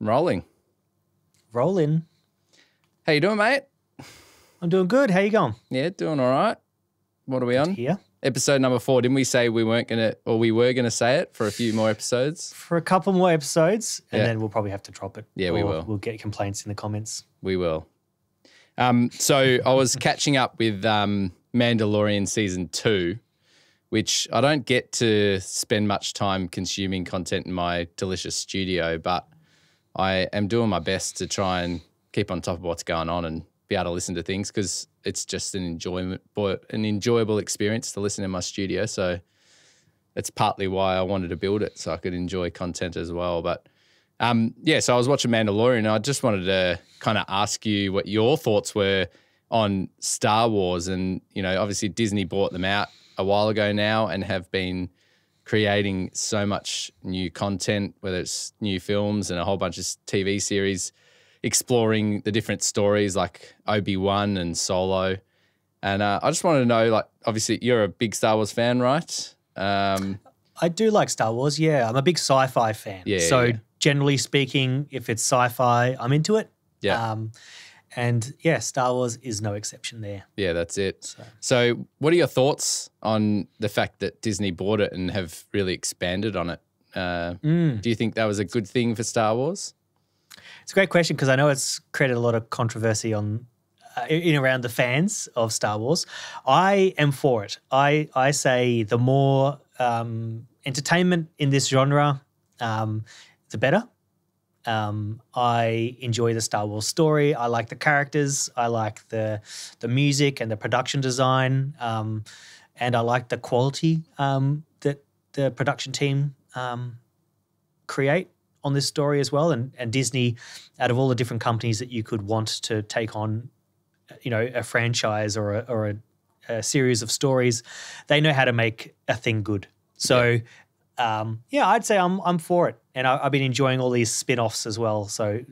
Rolling. Rolling. How you doing, mate? I'm doing good. How you going? Yeah, doing all right. What are we on? Here Episode number four. Didn't we say we weren't gonna, or we were gonna say it for a few more episodes? for a couple more episodes, and Yeah. then we'll probably have to drop it. Yeah, we will. We'll get complaints in the comments. We will. Um, so I was catching up with um, Mandalorian season two, which I don't get to spend much time consuming content in my delicious studio, but I am doing my best to try and keep on top of what's going on and be able to listen to things because it's just an enjoyment, an enjoyable experience to listen in my studio. So that's partly why I wanted to build it so I could enjoy content as well. But um, yeah, so I was watching Mandalorian. And I just wanted to kind of ask you what your thoughts were on Star Wars, and you know, obviously Disney bought them out a while ago now, and have been creating so much new content, whether it's new films and a whole bunch of TV series, exploring the different stories like Obi Wan and Solo. And uh, I just wanted to know, like, obviously you're a big Star Wars fan, right? Um, I do like Star Wars. Yeah, I'm a big sci-fi fan. Yeah, So yeah. generally speaking, if it's sci-fi, I'm into it. yeah, Um, and yeah, Star Wars is no exception there. yeah, that's it. So So, what are your thoughts on the fact that Disney bought it and have really expanded on it? Uh, Mm. Do you think that was a good thing for Star Wars? it's a great question because I know it's created a lot of controversy on uh, in around the fans of Star Wars. I am for it. I I say the more um, entertainment in this genre, um, the better. Um, I enjoy the Star Wars story. I like the characters. I like the the music and the production design, um, and I like the quality um, that the production team um, create on this story as well. And and Disney, out of all the different companies that you could want to take on, you know, a franchise or a, or a, a series of stories, they know how to make a thing good. So. Um, yeah, I'd say I'm I'm for it, and I, I've been enjoying all these spin-offs as well. So,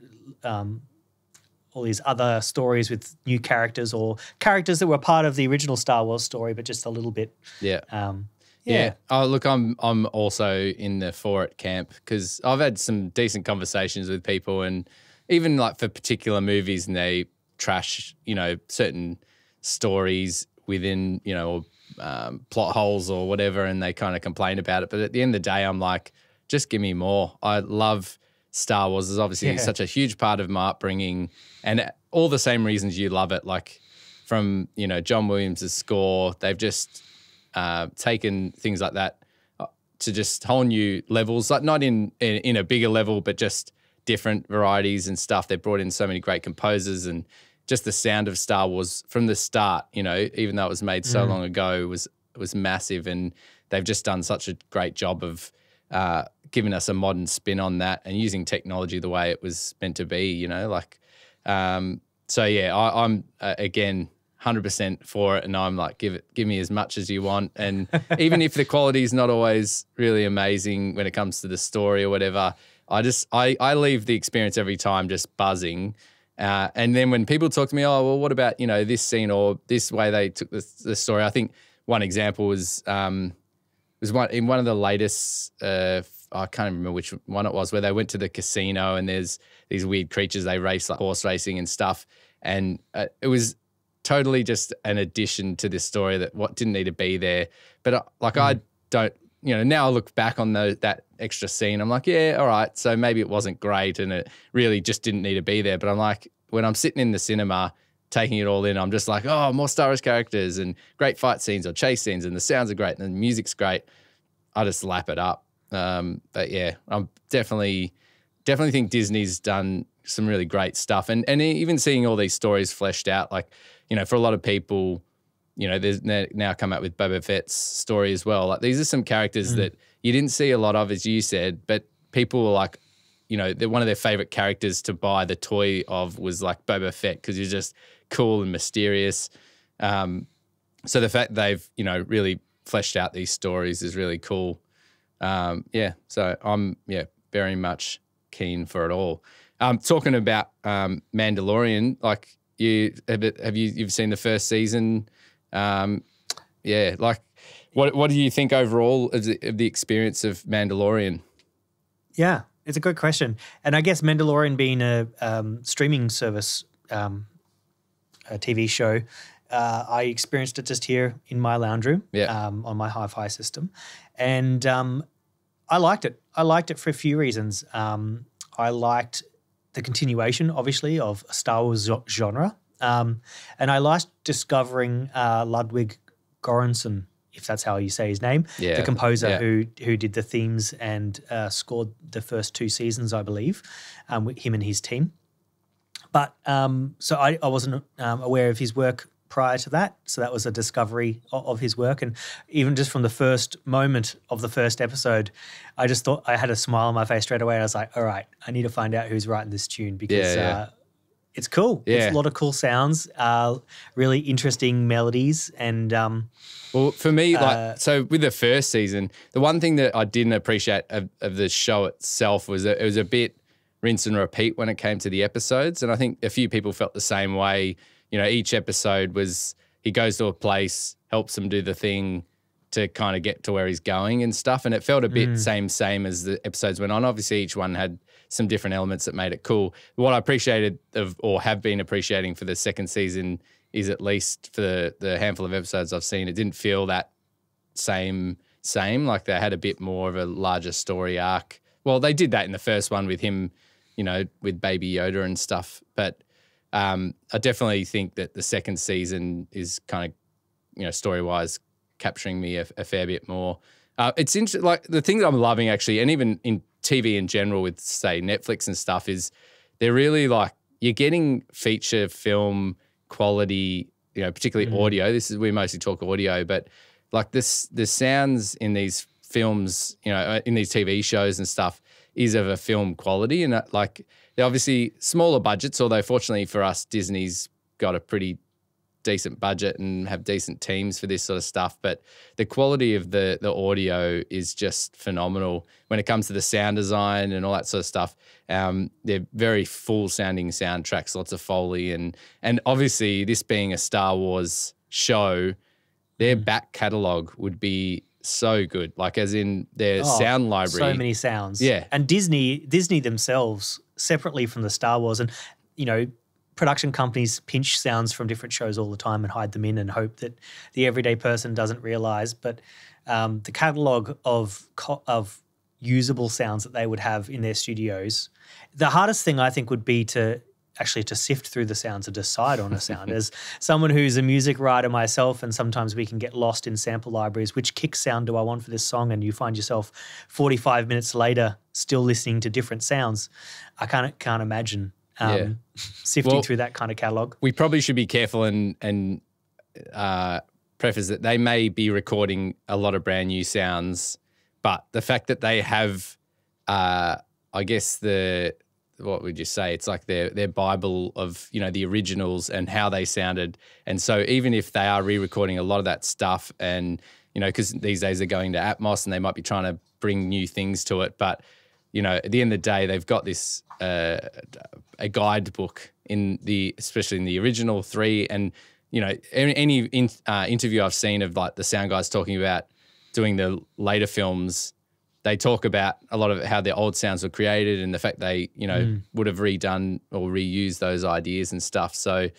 um, all these other stories with new characters or characters that were part of the original Star Wars story, but just a little bit. Yeah. Um, Yeah. yeah, Oh, look, I'm I'm also in the for it camp because I've had some decent conversations with people, and even like for particular movies, and they trash, you know, certain stories within, you know, or, um, plot holes or whatever, and they kind of complain about it. But at the end of the day, I'm like, just give me more. I love Star Wars. is obviously Yeah. such a huge part of my upbringing, and all the same reasons you love it, like from you know John Williams' score. They've just uh, taken things like that uh, to just whole new levels, like not in, in in a bigger level, but just different varieties and stuff. They brought in so many great composers and just the sound of Star Wars from the start. You know, even though it was made so long ago, was was massive, and they've just done such a great job of. Uh, giving us a modern spin on that and using technology the way it was meant to be, you know, like, um, so yeah, I, I'm uh, again 100% for it and I'm like give it give me as much as you want. And even if the quality is not always really amazing when it comes to the story or whatever I just I I leave the experience every time just buzzing. Uh, and then when people talk to me oh well what about you know this scene or this way they took the, the story? I think one example was um was one in one of the latest uh I can't remember which one it was where they went to the casino and there's these weird creatures they race like horse racing and stuff. And uh, it was totally just an addition to this story that what didn't need to be there. But uh, like I don't you know now I look back on those that extra scene I'm like yeah all right so maybe it wasn't great and it really just didn't need to be there. But I'm like when I'm sitting in the cinema taking it all in I'm just like oh more Star Wars characters and great fight scenes or chase scenes and the sounds are great and the music's great. I just lap it up. Um, but yeah, I'm definitely definitely think Disney's done some really great stuff, and and even seeing all these stories fleshed out, like you know, for a lot of people, you know, there's now come out with Boba Fett's story as well. Like these are some characters that you didn't see a lot of, as you said, but people were like, you know, they're one of their favorite characters to buy the toy of was like Boba Fett because he's just cool and mysterious. Um, so the fact they've you know really fleshed out these stories is really cool. Um, yeah, so I'm yeah very much keen for it all. Um, talking about um, Mandalorian, like you have, have you you've seen the first season? Um, yeah, like what what do you think overall of the, of the experience of Mandalorian? Yeah. It's a good question, and I guess Mandalorian being a um, streaming service, um, a TV show, uh, I experienced it just here in my lounge room, Yeah. um, on my hi-fi system, and um, I liked it. I liked it for a few reasons. Um, I liked the continuation, obviously, of a Star Wars genre, um, and I liked discovering uh, Ludwig Göransson, if that's how you say his name, Yeah, the composer yeah. who who did the themes and uh, scored the first two seasons, I believe, um, with him and his team. But um, so I, I wasn't um, aware of his work prior to that. So that was a discovery of, of his work. And even just from the first moment of the first episode, I just thought I had a smile on my face straight away. I was like, all right, I need to find out who's writing this tune because Yeah, yeah. Uh, it's cool. It's a lot of cool sounds, uh, really interesting melodies. And um, Well, for me, like Uh, so with the first season, the one thing that I didn't appreciate of, of the show itself was that it was a bit rinse and repeat when it came to the episodes, and I think a few people felt the same way. You know, each episode was he goes to a place, helps them do the thing to kind of get to where he's going and stuff, and it felt a bit mm. same same as the episodes went on. Obviously, each one had some different elements that made it cool. What I appreciated of, or have been appreciating for the second season is at least for the, the handful of episodes I've seen, it didn't feel that same same. Like they had a bit more of a larger story arc. Well, they did that in the first one with him, you know, with Baby Yoda and stuff. But um, I definitely think that the second season is kind of, you know, story wise, capturing me a, a fair bit more. Uh, it's interesting. Like the thing that I'm loving actually, and even in TV in general, with say Netflix and stuff, is they're really like you're getting feature film quality. You know, particularly audio. This is we mostly talk audio, but like this, the sounds in these films, you know, uh, in these TV shows and stuff, is of a film quality, and uh, like they're obviously smaller budgets. Although fortunately for us, Disney's got a pretty decent budget and have decent teams for this sort of stuff. But the quality of the the audio is just phenomenal when it comes to the sound design and all that sort of stuff. Um, they're very full sounding soundtracks, lots of foley, and and obviously this being a Star Wars show, their back catalog would be so good. Like as in their Oh, sound library. So many sounds. Yeah. And Disney, Disney themselves, separately from the Star Wars, and you know, production companies pinch sounds from different shows all the time and hide them in and hope that the everyday person doesn't realize. But um, the catalog of co- of usable sounds that they would have in their studios, the hardest thing I think would be to actually to sift through the sounds and decide on a sound. As someone who's a music writer myself, and sometimes we can get lost in sample libraries. Which kick sound do I want for this song? And you find yourself 45 minutes later still listening to different sounds. I can't can't imagine um, Yeah. sifting Well- through that kind of catalog. we probably should be careful and and uh, preface that they may be recording a lot of brand new sounds, but the fact that they have, uh, I guess the what would you say? It's like their their bible of you know the originals and how they sounded, and so even if they are re-recording a lot of that stuff, and you know because these days they're going to Atmos and they might be trying to bring new things to it, but you know, at the end of the day, they've got this uh, a guidebook in the, especially in the original three, and you know, any, in, uh, interview I've seen of like the sound guys talking about doing the later films, they talk about a lot of how the old sounds were created and the fact they, you know, would have redone or reused those ideas and stuff. So.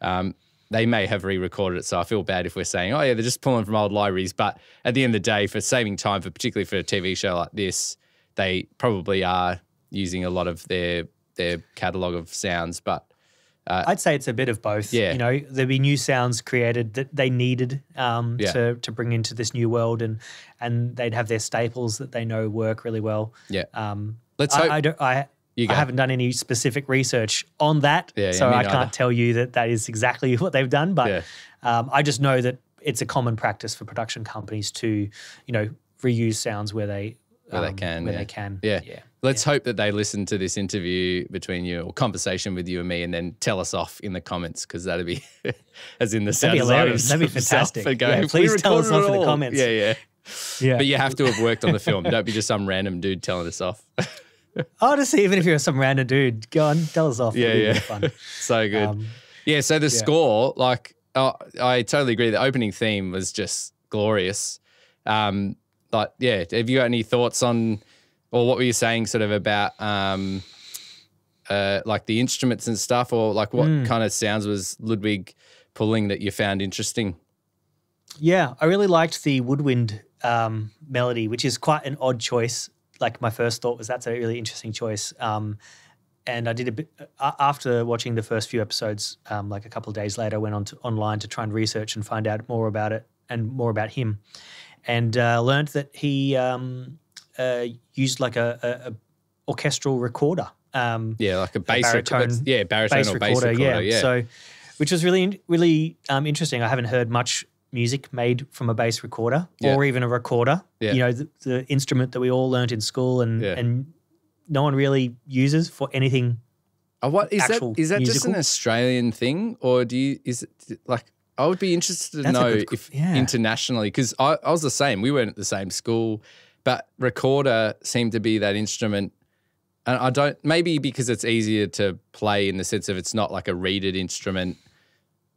Um, they may have re-recorded it, so I feel bad if we're saying, "Oh yeah, they're just pulling from old libraries." But at the end of the day, for saving time, for particularly for a TV show like this, they probably are using a lot of their their catalog of sounds. But I'd say it's a bit of both. Yeah. You know, there'd be new sounds created that they needed um, Yeah. to to bring into this new world, and and they'd have their staples that they know work really well. yeah, Um, let's hope. I, I don't. I, You I haven't done any specific research on that, Yeah, so I can't tell you that that is exactly what they've done. But Yeah. um, I just know that it's a common practice for production companies to, you know, reuse sounds where they Where they um, can, where yeah. they can. yeah. yeah. Let's hope that they listen to this interview between you or conversation with you and me, and then tell us off in the comments because that'd be, as in the sound be design hilarious. That'd be fantastic. go, Yeah, please tell us off in the comments. Yeah, yeah. Yeah. But you have to have worked on the film. Don't be just some random dude telling us off. Just even if you're some random dude, go on, tell us off. Yeah, yeah. Fun. so good. Um, Yeah, so the score, like, oh, I totally agree. The opening theme was just glorious. Um, but yeah, have you got any thoughts on or what were you saying sort of about um, uh, like the instruments and stuff, or like what Hmm. kind of sounds was Ludwig pulling that you found interesting? Yeah, I really liked the woodwind um, melody, which is quite an odd choice. Like my first thought was that's a really interesting choice. Um, and I did a bit uh, after watching the first few episodes. Um, like a couple of days later, I went on to, online to try and research and find out more about it and more about him, and uh, learned that he um, uh, used like a, a, a orchestral recorder. Um, Yeah, like a bass baritone- yeah, baritone bass or recorder, bass recorder. Yeah, So, which was really, really um, interesting. I haven't heard much music made from a bass recorder Yeah. or even a recorder. Yeah. You know, the, the instrument that we all learned in school and Yeah. and no one really uses for anything. Oh, what is that? Is that just an. Australian thing, or do you? Is it like? I would be interested to That's know good if yeah. internationally, because I, I was the same. We weren't at the same school, but recorder seemed to be that instrument. And I don't maybe because it's easier to play in the sense of it's not like a reeded instrument,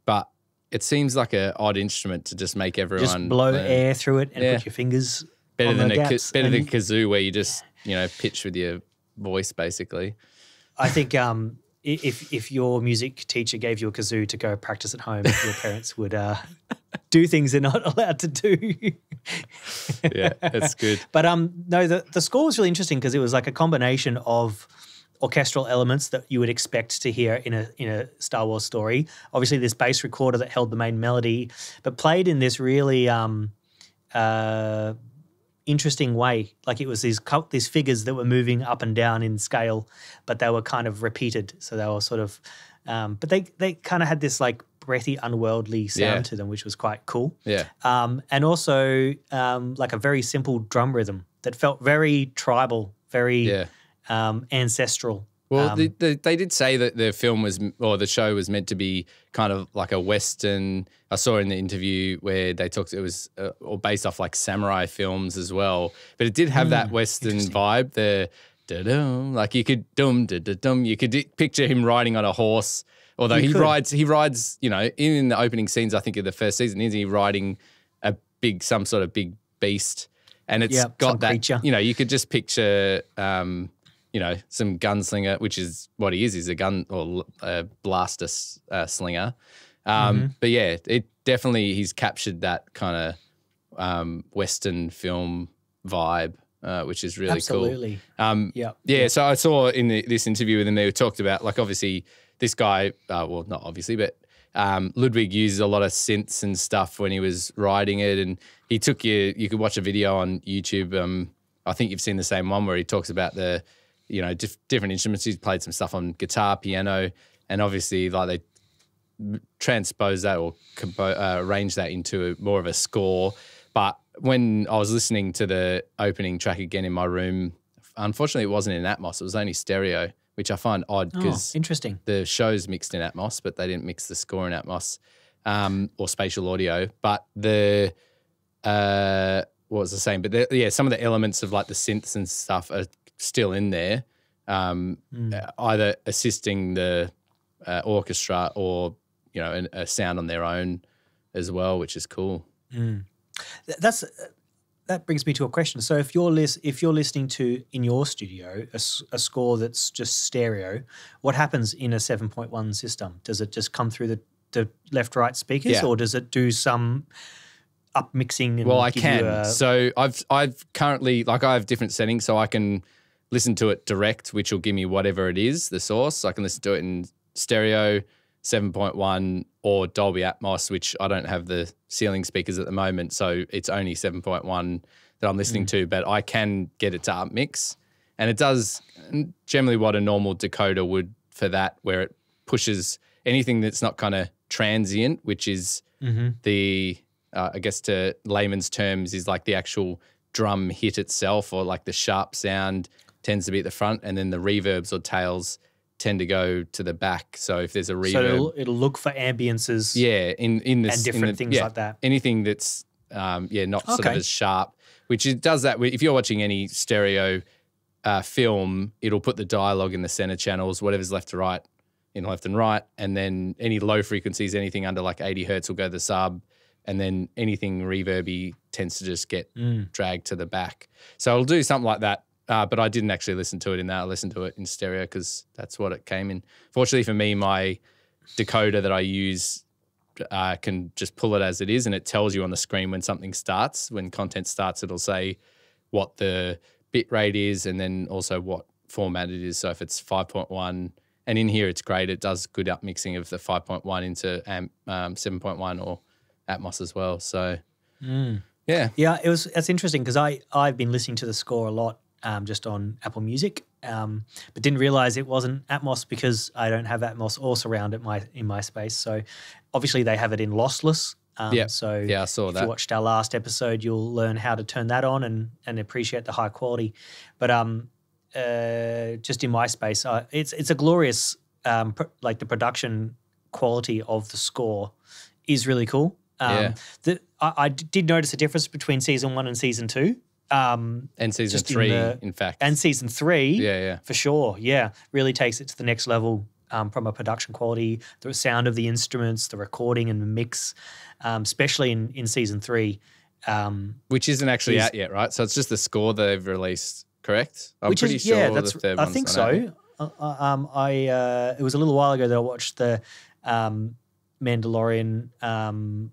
but it seems like an odd instrument to just make everyone Just blow learn. air through it and Yeah. put your fingers better than a gaps. better than kazoo where you just you know pitch with your voice basically. I think um, if if your music teacher gave you a kazoo to go practice at home, your parents would uh, do things they're not allowed to do. Yeah, that's good. But um, no, the the score was really interesting because it was like a combination of orchestral elements that you would expect to hear in a in a Star Wars story. Obviously, this bass recorder that held the main melody, but played in this really um, uh, interesting way. Like it was these these figures that were moving up and down in scale, but they were kind of repeated. So they were sort of, um, but they they kind of had this like breathy, unworldly sound Yeah. to them, which was quite cool Yeah. um, and also um, like a very simple drum rhythm that felt very tribal, very Yeah. um, ancestral. Well, Um, the, the, they did say that the film was, or the show was meant to be kind of like a Western. I saw in the interview where they talked, it was uh, or based off like samurai films as well. But it did have that Western vibe. The da-dum, like you could dum da dum. You could picture him riding on a horse. Although You he could. rides, he rides. You know, in the opening scenes, I think of the first season, is he riding a big, some sort of big beast, and it's some got that. creature. You know, you could just picture. Um, you know, some gunslinger, which is what he is. He's a gun or a blaster s- uh, slinger. Um, Mm-hmm. But yeah, it definitely he's captured that kind of um, Western film vibe, uh, which is really Absolutely. cool. Um, Yeah. yeah, so I saw in the, this interview with him, they talked about like obviously this guy, uh, well, not obviously, but um, Ludwig uses a lot of synths and stuff when he was writing it, and he took you. You could watch a video on YouTube. Um, I think you've seen the same one where he talks about the, you know, dif- different instruments. He's played some stuff on guitar, piano, and obviously like they transpose that or uh, arrange that into a, more of a score. But when I was listening to the opening track again in my room, unfortunately, it wasn't in Atmos. It was only stereo, which I find odd Oh, because interesting. the show's mixed in Atmos, but they didn't mix the score in Atmos um, or spatial audio. But the uh, what was the same? But the, yeah, some of the elements of like the synths and stuff are still in there, um, uh, either assisting the uh, orchestra or you know an, a sound on their own as well, which is cool. Th- That's that brings me to a question. So if you're lis- if you're listening to in your studio a score that's just stereo, what happens in a 7.1 system? Does it just come through the, the left right speakers, Yeah. or does it do some up mixing? And Well, I can. a- so I've I've currently like I have different settings, so I can listen to it direct, which will give me whatever it is, the source. I can listen to it in stereo, seven point one, or Dolby Atmos, which I don't have the ceiling speakers at the moment, so it's only seven point one that I'm listening Mm. to. But I can get it to up mix, and it does generally what a normal decoder would for that, where it pushes anything that's not kind of transient, which is Mhm. the uh, I guess to layman's terms is like the actual drum hit itself or like the sharp sound tends to be at the front and then the reverbs or tails tend to go to the back. So if there's a reverb, So it'll, it'll look for ambiances yeah, in in this and in different the- things yeah, like that. Anything that's um, yeah not sort of as sharp, which it does that. If you're watching any stereo uh, film, it'll put the dialogue in the center channels, whatever's left to right, in left and right, and then any low frequencies, anything under like 80 hertz will go to the sub, and then anything reverby tends to just get Mm. dragged to the back. So it'll do something like that uh, but I didn't actually listen to it in that. I listened to it in stereo because that's what it came in. Fortunately for me, my decoder that I use uh, can just pull it as it is, and it tells you on the screen when something starts. When content starts, it'll say what the bit rate is, and then also what format it is. So if it's 5.1, and in here it's great. It does good upmixing of the 5.1 into um, 7.1 or Atmos as well. So yeah, Yeah, it was. That's interesting because I I've been listening to the score a lot um, just on Apple Music, um, but didn't realize it wasn't Atmos because I don't have Atmos or surround at my in my space. So obviously they have it in lossless. Um, Yeah. So Yeah, I saw if that. you watched our last episode, you'll learn how to turn that on and and appreciate the high quality. But um, uh, just in my space, uh, it's it's a glorious um, pr- like the production quality of the score is really cool. Um, Yeah. the, I, I did notice a difference between season one and season two, um, and season Just in three, the- in fact, and season three. yeah, yeah, for sure. Yeah, really takes it to the next level um, from a production quality, the sound of the instruments, the recording and the mix, um, especially in in season three. Um, which isn't actually is- out yet, right? So it's just the score they've released, correct? I'm which pretty is sure yeah, that's the third I think not out yet. so. Uh, uh, um, I uh, it was a little while ago that I watched the um, Mandalorian, um,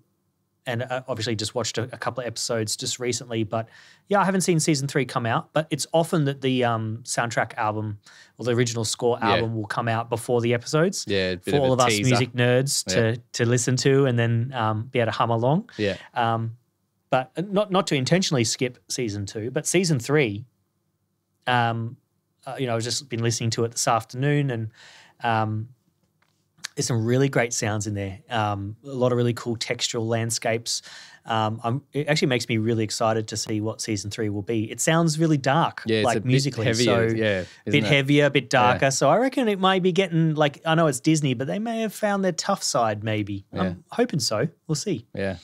and uh, obviously just watched a, a couple of episodes just recently. But yeah, I haven't seen season three come out. But it's often that the um, soundtrack album or the original score Yeah. album will come out before the episodes. Yeah, For of all of us music nerds to to listen to and then um, be able to hum along. Yeah, Um, but not not to intentionally skip season two, but season three. Um, uh, you know, I've just been listening to it this afternoon, and um, there's some really great sounds in there. Um, a lot of really cool textural landscapes. Um, I'm, it actually makes me really excited to see what season three will be. It sounds really dark, yeah, like musically, heavier. so yeah, a bit it? heavier, a bit darker. So I reckon it may be getting like I know it's Disney, but they may have found their tough side. Maybe I'm hoping so. We'll see. Yeah,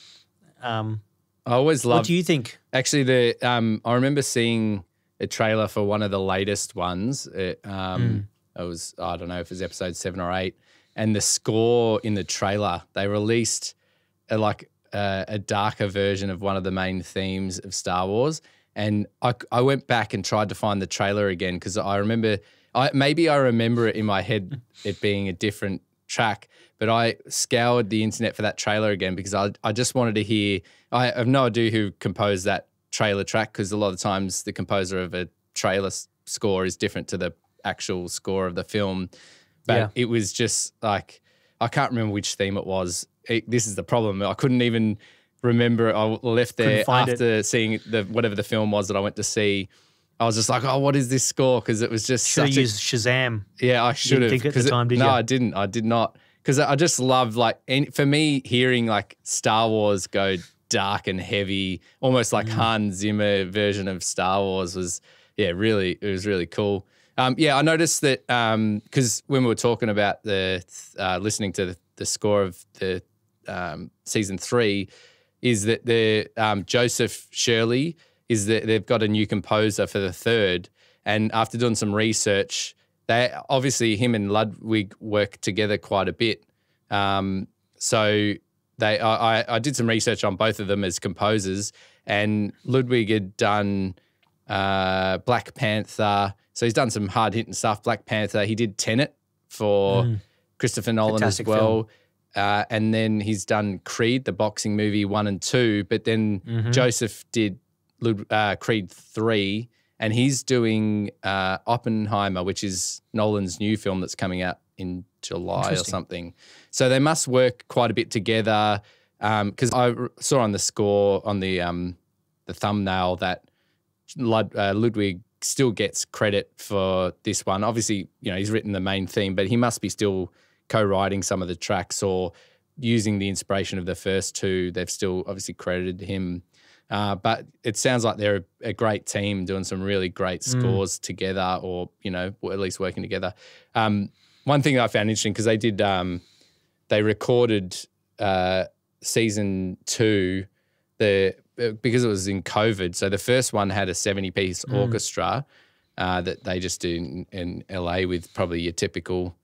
Um, I always love. what do you think? Actually, the um, I remember seeing a trailer for one of the latest ones. It, um, it was I don't know if it was episode seven or eight, and the score in the trailer they released a, like a, a darker version of one of the main themes of Star Wars, and I I went back and tried to find the trailer again because I remember I maybe I remember it in my head it being a different track. But I scoured the internet for that trailer again because I, I just wanted to hear. I have no idea who composed that trailer track because a lot of times the composer of a trailer score is different to the actual score of the film. But Yeah. it was just like I can't remember which theme it was. It- this is the problem. I couldn't even remember. I left there Couldn't it. after seeing the whatever the film was that I went to see. I was just like, oh, what is this score? Because it was just Should such a Shazam. yeah, I should have. think at the time, did no, you? I didn't. I did not. Because I just love like, and for me, hearing like Star Wars go dark and heavy, almost Mm. like Hans Zimmer version of Star Wars was, yeah, really, it was really cool. Um, yeah, I noticed that because when we were talking about the uh, listening to the, the score of the um, season three, is that the um, Joseph Shirley is that they've got a new composer for the third, and after doing some research, they obviously him and Ludwig work together quite a bit. Um, so they, I, I- I did some research on both of them as composers, and Ludwig had done uh, Black Panther. So he's done some hard hitting stuff. Black Panther. He did Tenet for Christopher Nolan Fantastic as well. Uh, and then he's done Creed, the boxing movie one and two. But then Mm-hmm. Joseph did uh, Creed three, and he's doing uh, Oppenheimer, which is Nolan's new film that's coming out in July or something. So they must work quite a bit together. Because I saw on the score on the um, the thumbnail that Lud- uh, Ludwig still gets credit for this one. Obviously, you know he's written the main theme, but he must be still co-writing some of the tracks or using the inspiration of the first two. They've still obviously credited him. Uh, but it sounds like they're a, a great team doing some really great scores together, or you know, or at least working together. Um, one thing I found interesting because they did, um, they recorded uh, season two, the because it was in COVID. So the first one had a seventy-piece orchestra uh, that they just do in, in LA with probably your typical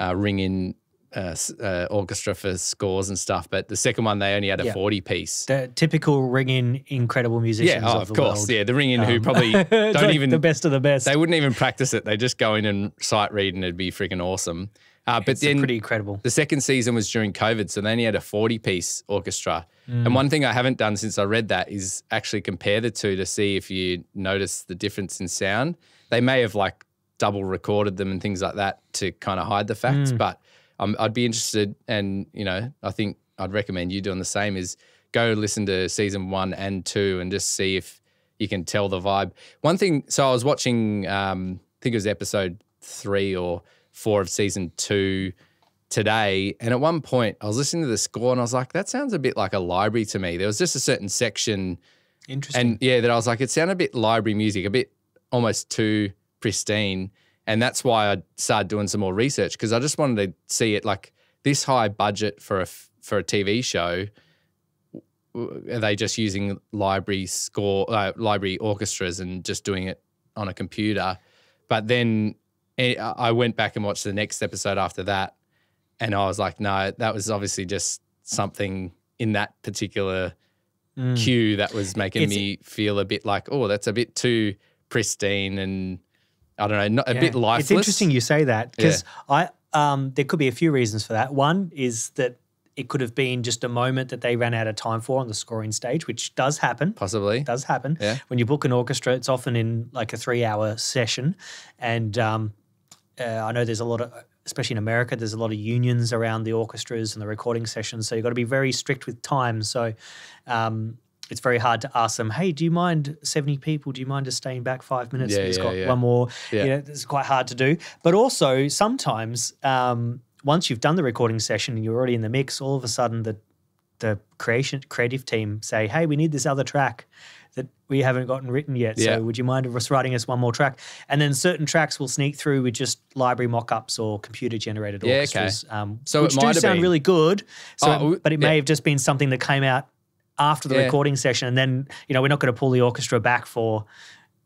uh, ring in uh, uh, orchestra for scores and stuff, but the second one they only had a Yeah. 40 piece. The typical ringing incredible Yeah, musicians oh, of of the course. world. Yeah, the ringing who Um, probably don't like even the best of the best. they wouldn't even practice it. They just go in and sight read and it'd be freaking awesome. Uh, but it's then pretty incredible. the second season was during COVID, so they only had a 40 piece orchestra. Mm. And one thing I haven't done since I read that is actually compare the two to see if you notice the difference in sound. They may have like double recorded them and things like that to kind of hide the facts, Mm. but um, I'd be interested. And, you know, I think I'd recommend you doing the same is go listen to season one and two and just see if you can tell the vibe. One thing, so I was watching, um, I think it was episode three or four of season two today. And at one point, I was listening to the score and I was like, that sounds a bit like a library to me. There was just a certain section, Interesting. and yeah, that I was like, it sounded a bit library music, a bit almost too pristine. And that's why I started doing some more research because I just wanted to see it like this high budget for a for a TV show. Are they just using library score, uh, library orchestras, and just doing it on a computer? But then eh, I went back and watched the next episode after that, and I was like, no, that was obviously just something in that particular Mm. cue that was making It's- me feel a bit like, oh, that's a bit too pristine and I don't know, not, a bit lifeless. It's interesting you say that because I um, there could be a few reasons for that. One is that it could have been just a moment that they ran out of time for on the scoring stage, which does happen. Possibly. does happen. Yeah. When you book an orchestra, it's often in like a three-hour session, and um, uh, I know there's a lot of, especially in America, there's a lot of unions around the orchestras and the recording sessions. So you've got to be very strict with time. So um, it's very hard to ask them, "Hey, do you mind seventy people? Do you mind just staying back five minutes? Yeah, We've yeah, got yeah. one more." Yeah. You know, it's quite hard to do. But also sometimes. Um, once you've done the recording session and you're already in the mix, all of a sudden the the creation creative team say, "Hey, we need this other track that we haven't gotten written yet. Yeah. So would you mind us writing us one more track?" And then certain tracks will sneak through with just library mock-ups or computer generated Yeah, okay. orchestras, um, So it which might do sound been- really good. So, Oh, it- but it yeah. may have just been something that came out after the Yeah. recording session, and then you know we're not going to pull the orchestra back for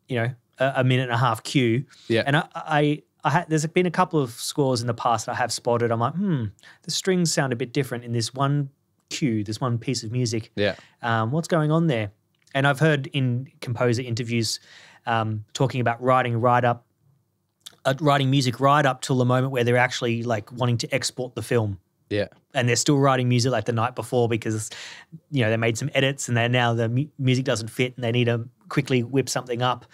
you know a, a minute and a half cue. Yeah. And I, I, had, there's been a couple of scores in the past that I have spotted. I'm like, hmm, the strings sound a bit different in this one cue, this one piece of music. Yeah. Um, what's going on there? And I've heard in composer interviews um, talking about writing right up, uh, writing music right up till the moment where they're actually like wanting to export the film Yeah. and they're still writing music like the night before because you know they made some edits and then now the mu- music doesn't fit and they need to quickly whip something up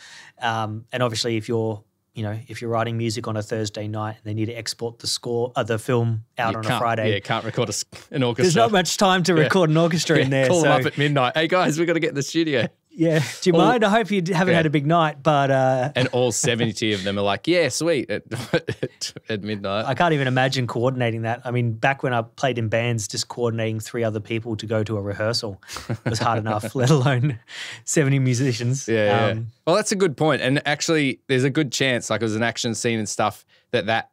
um, and obviously if you're you know if you're writing music on a thursday night and they need to export the score uh, the film out You on a friday Yeah, can't record a an orchestra. there's not much time to Yeah. record an orchestra in there Call so them up at midnight. Hey guys, we got to get in the studio. Yeah do you All- mind i hope you haven't Yeah. had a big night but uh, And all 70 of them are like, yeah, sweet, at, at midnight. I can't even imagine coordinating that. I mean, back when I played in bands, just coordinating three other people to go to a rehearsal was hard enough, let alone 70 musicians. Yeah, yeah. Um, Well, that's a good point. And actually, there's a good chance, like it was an action scene and stuff, that that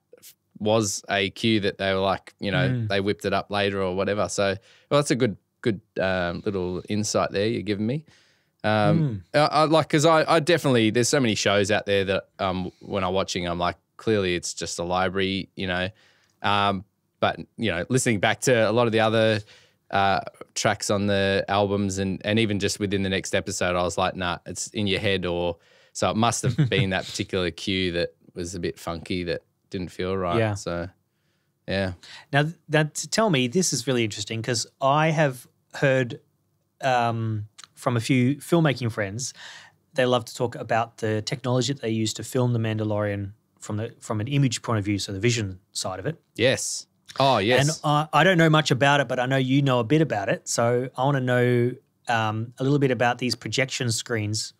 was a cue that they were like, you know, Mm. they whipped it up later or whatever. So, well, that's a good, good um, little insight there you're giving me. Um, Mm. I, I like because I, I definitely there's so many shows out there that um when I'm watching I'm like clearly it's just a library you know, um but you know listening back to a lot of the other uh, tracks on the albums and and even just within the next episode I was like nah it's in your head or so it must have been that particular cue that was a bit funky that didn't feel right Yeah. so yeah Now, th- that tell me, this is really interesting because I have heard um, from a few filmmaking friends. They love to talk about the technology that they use to film The Mandalorian from the from an image point of view, so the vision side of it. yes oh yes And uh, I don't know much about it, but I know you know a bit about it. So I want to know um, a little bit about these projection screens.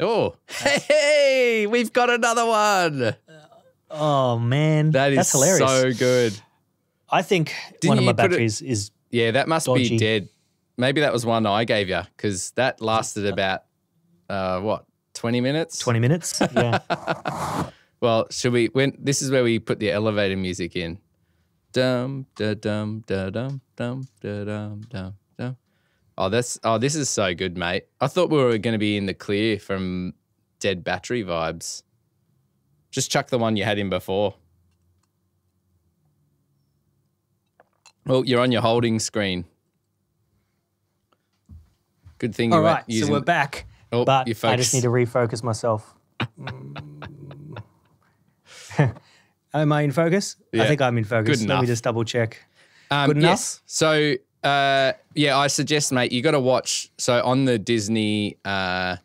oh hey, hey we've got another one Oh man, that is that's hilarious. so good I think Didn't one of my batteries is Yeah, that must Dodgy. be dead. Maybe that was one I gave you because that lasted about uh, what twenty minutes. twenty minutes. Yeah, Well, should we? When this is where we put the elevator music in. Dum da dum da dum dum da dum dum dum. Oh, that's oh, this is so good, mate. I thought we were going to be in the clear from dead battery vibes. Just chuck the one you had in before. Well, you're on your holding screen. Good thing All right, so we're back, Oh, but you I just need to refocus myself. Mm. Am I in focus? Yeah. I think I'm in focus. Good enough. Let me just double check. Um, Good enough? Yes. So, uh, yeah, I suggest, mate, you got to watch. So on the Disney uh,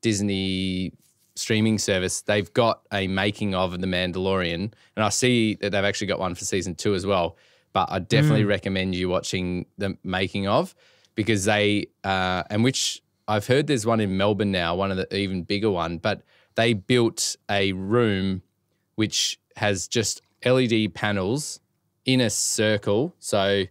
Disney streaming service, they've got a making of the Mandalorian, and I see that they've actually got one for season two as well. But I definitely recommend you watching the making of because they uh, and which I've heard there's one in Melbourne now, one of the even bigger one, but they built a room which has just LED panels in a circle. So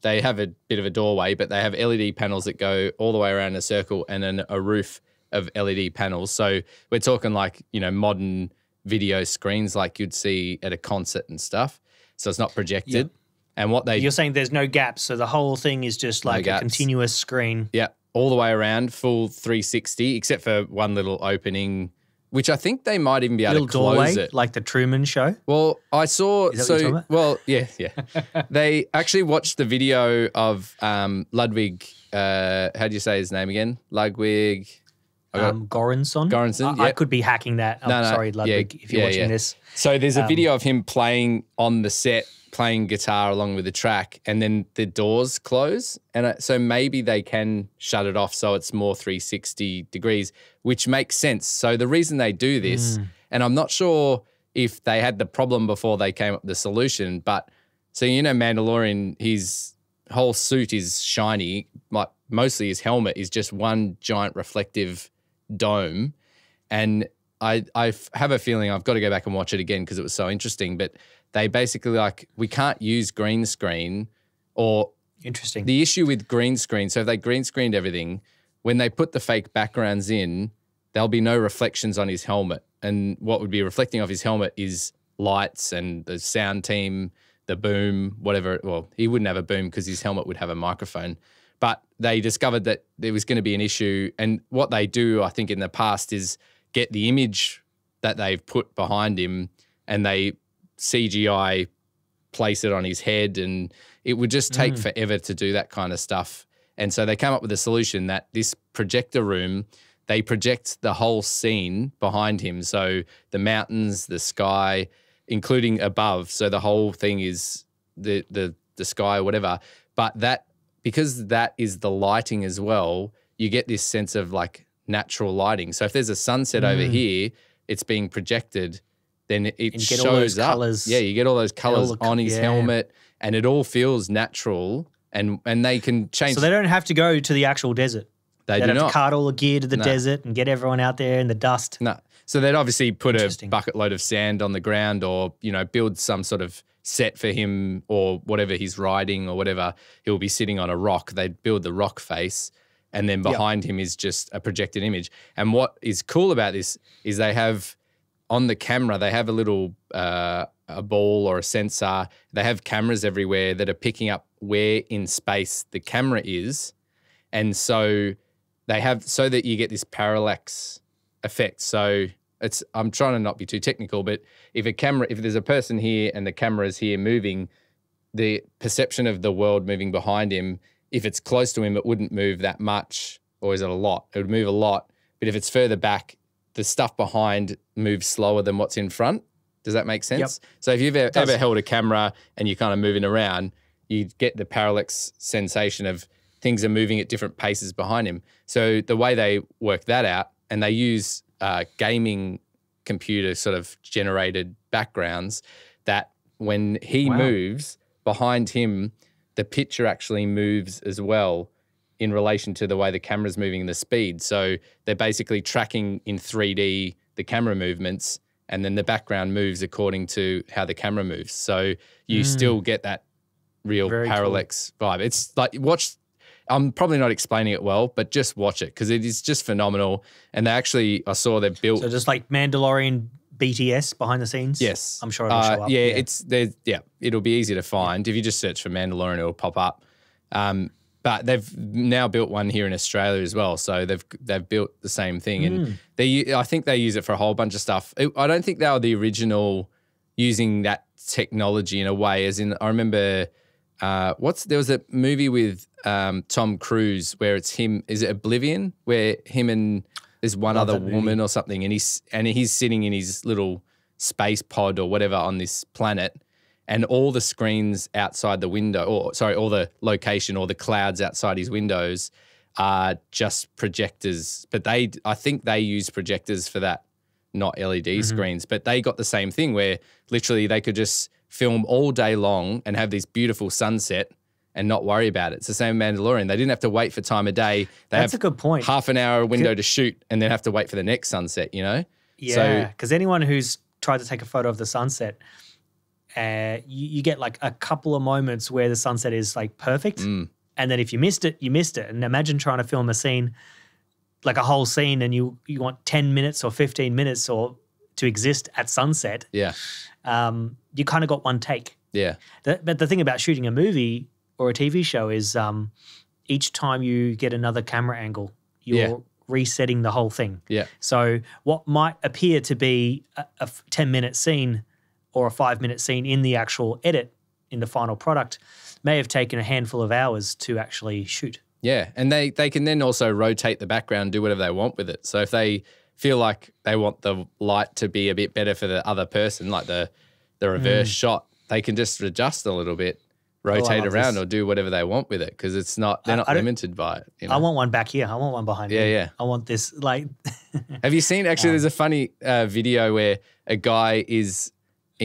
they have a bit of a doorway, but they have LED panels that go all the way around a circle and then a roof of LED panels. So we're talking like, you know, modern video screens like you'd see at a concert and stuff. So it's not projected. And what they You're saying there's no gaps, so the whole thing is just like a continuous screen. Yeah, all the way around, full 360, except for one little opening, which I think they might even be able Little to close doorway, it. like the Truman Show. Well, I saw Is that what you're so well, yeah, yeah. they actually watched the video of um, Ludwig. Uh, how do you say his name again? Ludwig. Um, Göransson. Göransson, I, I could be hacking that. I'm No, no, sorry, yeah, Ludwig, if you're yeah, watching yeah. this. So there's a Um, video of him playing on the set, playing guitar along with the track, and then the doors close, and so maybe they can shut it off so it's more 360 degrees, which makes sense. So the reason they do this, Mm. and I'm not sure if they had the problem before they came up with the solution, but so you know, Mandalorian, his whole suit is shiny, like mostly his helmet is just one giant reflective dome, and I, I have a feeling I've got to go back and watch it again because it was so interesting. But they basically like we can't use green screen or Interesting. the issue with green screen. So if they green screened everything, when they put the fake backgrounds in, there'll be no reflections on his helmet, and what would be reflecting off his helmet is lights and the sound team, the boom, whatever. Well, he wouldn't have a boom because his helmet would have a microphone. But they discovered that there was going to be an issue. And what they do, I think, in the past is get the image that they've put behind him and they CGI place it on his head. And it would just take mm. forever to do that kind of stuff. And so they came up with a solution that this projector room, they project the whole scene behind him. So the mountains, the sky, including above. So the whole thing is the the the sky, whatever. But that because that is the lighting as well, you get this sense of like natural lighting. So if there's a sunset over mm. here, it's being projected, then it, it And get shows up. colours. Yeah, you get all those colors on his yeah. helmet, and it all feels natural. And and they can change. so they don't have to go to the actual desert. they They do don't have to cart all the gear to the No. desert and get everyone out there in the dust. No. So they'd obviously put a bucket load of sand on the ground or, you know, build some sort of set for him or whatever he's riding or whatever. He'll be sitting on a rock. They'd build the rock face and then behind him is just a projected image. And what is cool about this is they have on the camera, they have a little uh, a ball or a sensor. They have cameras everywhere that are picking up where in space the camera is. And so they have so that you get this parallax effect. So it's I'm trying to not be too technical, but if a camera, if there's a person here and the camera is here moving, the perception of the world moving behind him, if it's close to him, it wouldn't move that much, or is it a lot? It would move a lot. But if it's further back, the stuff behind moves slower than what's in front. Does that make sense? So if you've e- does. ever held a camera and you're kind of moving around, you get the parallax sensation of things are moving at different paces behind him. So the way they work that out, and they use uh, gaming computer sort of generated backgrounds, that when he Wow. moves behind him, the picture actually moves as well in relation to the way the camera's moving and the speed. So they're basically tracking in 3D the camera movements, and then the background moves according to how the camera moves. So you still get that real. Very cool. parallax vibe. It's like watch. I'm probably not explaining it well, but just watch it because it is just phenomenal. And they actually, I saw they've built. So just like Mandalorian BTS behind the scenes. Yes, I'm sure it'll Uh, show up. Yeah, it's there. yeah, it'll be easy to find if you just search for Mandalorian, it'll pop up. Um, but they've now built one here in Australia as well, so they've they've built the same thing, Hmm. and they u- I think they use it for a whole bunch of stuff. I don't think they were the original using that technology in a way. As in, I remember uh, what's there was a movie with um, Tom Cruise where it's him. Is it Oblivion? Where him and there's one Love other woman or something, and he's and he's sitting in his little space pod or whatever on this planet, and all the screens outside the window, or sorry, all the location or the clouds outside his windows are just projectors. But they, I think they use projectors for that, not LED Mm-hmm. screens. But they got the same thing where literally they could just film all day long and have this beautiful sunset and not worry about it. It's the same Mandalorian. They didn't have to wait for time of day. They That's have a good point. half an hour window to shoot and then have to wait for the next sunset, you know? Yeah, because anyone who's tried to take a photo of the sunset, uh, you, you get like a couple of moments where the sunset is like perfect, Mm. and then if you missed it, you missed it. And imagine trying to film a scene, like a whole scene, and you you want ten minutes or fifteen minutes or to exist at sunset. Yeah. Um, you kind of got one take. Yeah. The, but the thing about shooting a movie or a TV show is um, each time you get another camera angle, you're Yeah. resetting the whole thing. Yeah. So what might appear to be a 10 minute scene or a five minute scene in the actual edit in the final product may have taken a handful of hours to actually shoot. Yeah, and they they can then also rotate the background, do whatever they want with it. So if they feel like they want the light to be a bit better for the other person, like the the reverse shot, they can just adjust a little bit, rotate Mm. love around, this. or do whatever they want with it because it's not they're I- not I limited by it. You know? I want one back here. I want one behind Yeah, me. yeah. I want this like Have you seen? Actually, there's a funny uh, video where a guy is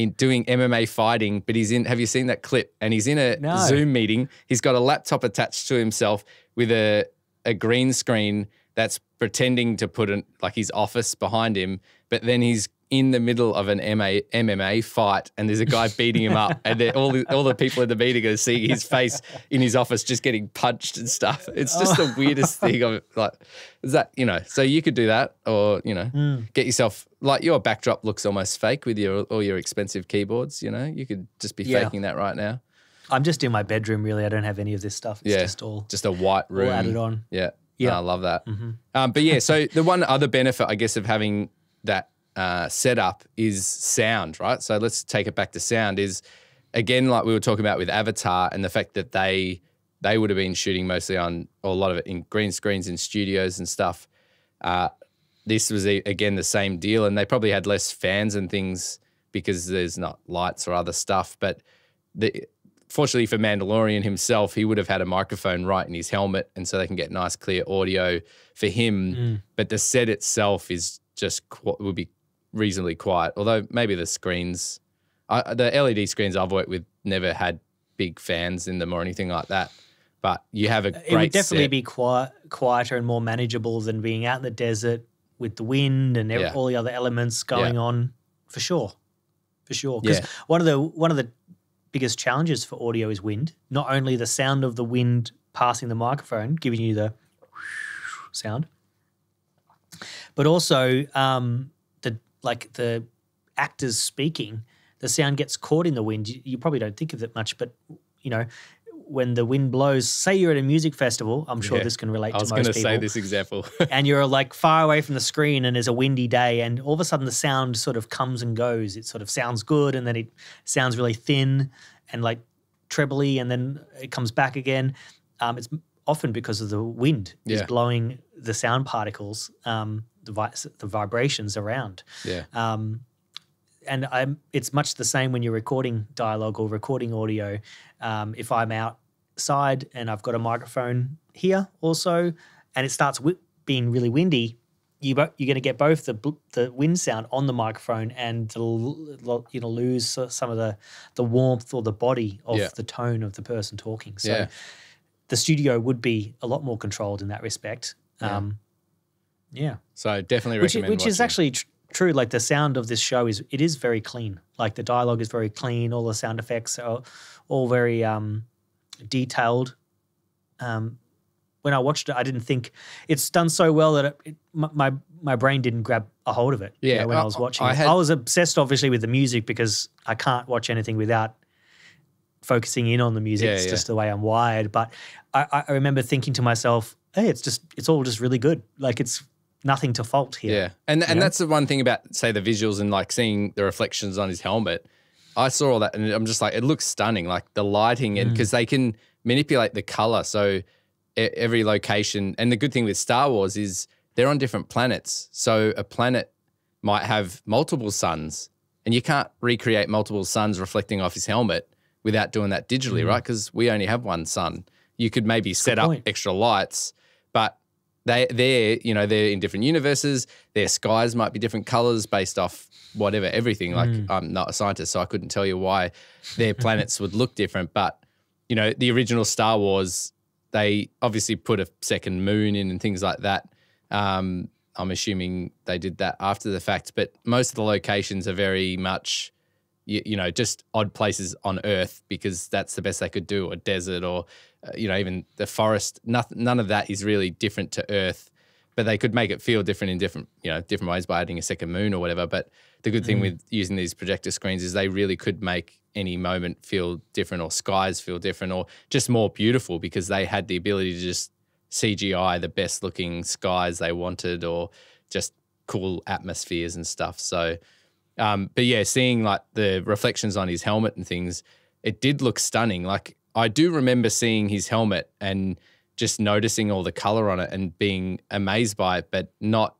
in doing MMA fighting, but he's in. Have you seen that clip? And he's in a No. Zoom meeting. He's got a laptop attached to himself with a a green screen that's pretending to put an like his office behind him, but then he's in the middle of an MA, MMA fight, and there's a guy beating him up, and all the, all the people in the meeting are seeing his face in his office just getting punched and stuff. It's just the weirdest thing. Of like, is that you know? So you could do that, or you know, Hmm. get yourself like your backdrop looks almost fake with your all your expensive keyboards. You know, you could just be Yeah. faking that right now. I'm just in my bedroom really. I don't have any of this stuff. It's Yeah. just all, Just a white all room. added on. Yeah. Yeah. Yeah. I love that. Um, but yeah, so the one other benefit, I guess, of having that uh, setup is sound, right? So let's take it back to sound. Is again, like we were talking about with Avatar and the fact that they they would have been shooting mostly on, or a lot of it in green screens in studios and stuff. Uh, this was a, again the same deal, and they probably had less fans and things because there's not lights or other stuff. But the, fortunately for Mandalorian himself, he would have had a microphone right in his helmet, and so they can get nice, clear audio for him. But the set itself is just would be reasonably quiet. Although maybe the screens, I, the LED screens I've worked with, never had big fans in them or anything like that. But you have a great it would definitely set. be quiet, quieter and more manageable than being out in the desert with the wind and Yeah. all the other elements going on. For sure, for sure. Because Yeah. one of the one of the biggest challenges for audio is wind. Not only the sound of the wind passing the microphone, giving you the sound, but also um, like the actors speaking. The sound gets caught in the wind. You, you probably don't think of it much, but you know when the wind blows. Say you're at a music festival. I'm sure Yeah. this can relate I was to going most to say this example. and you're like far away from the screen and there's a windy day and all of a sudden the sound sort of comes and goes it sort of sounds good and then it sounds really thin and like trebly and then it comes back again um, it's often because of the wind is blowing the sound particles um, the, vi- the vibrations around yeah. um, and I'm, it's much the same when you're recording dialogue or recording audio. Um, if I'm outside and I've got a microphone here also, and it starts being really windy, you you're going to get both the bl- the wind sound on the microphone and the l- l- you know lose some of the the warmth or the body of Yeah. the tone of the person talking. So Yeah. the studio would be a lot more controlled in that respect. Yeah. Um, yeah So definitely which, recommend which is actually tr- true. Like the sound of this show is it is very clean. Like the dialogue is very clean. All the sound effects are all very um, detailed. Um, when I watched it, I didn't think it's done so well that it, it, my, my brain didn't grab a hold of it. you Yeah, know, when I, I- was watching, I it. had- I was obsessed, obviously, with the music because I can't watch anything without focusing in on the music. Yeah, it's yeah. just the way I'm wired. But I, I- I remember thinking to myself, "Hey, it's just it's all just really good. Like it's nothing to fault here." Yeah, and and know? that's the one thing about say the visuals and like seeing the reflections on his helmet. I saw all that and I'm just like, it looks stunning. Like the lighting and mm. because they can manipulate the color. So every location. And the good thing with Star Wars is they're on different planets. So a planet might have multiple suns and you can't recreate multiple suns reflecting off his helmet without doing that digitally, mm. right? Because we only have one sun. You could maybe set up extra lights, but they they're you know they're in different universes. Their skies might be different colors based off whatever everything. Like I'm not a scientist, so I couldn't tell you why their planets would look different. But you know the original Star Wars, they obviously put a second moon in and things like that. Um, I'm assuming they did that after the fact, but most of the locations are very much you, you know, just odd places on Earth because that's the best they could do, or desert, or uh, you know, even the forest. Nothing, none of that is really different to Earth, but they could make it feel different in different, you know, different ways by adding a second moon or whatever. But the good thing with using these projector screens is they really could make any moment feel different, or skies feel different, or just more beautiful because they had the ability to just CGI the best looking skies they wanted, or just cool atmospheres and stuff. So. Um, but yeah, seeing like the reflections on his helmet and things, it did look stunning. Like I do remember seeing his helmet and just noticing all the color on it and being amazed by it, but not.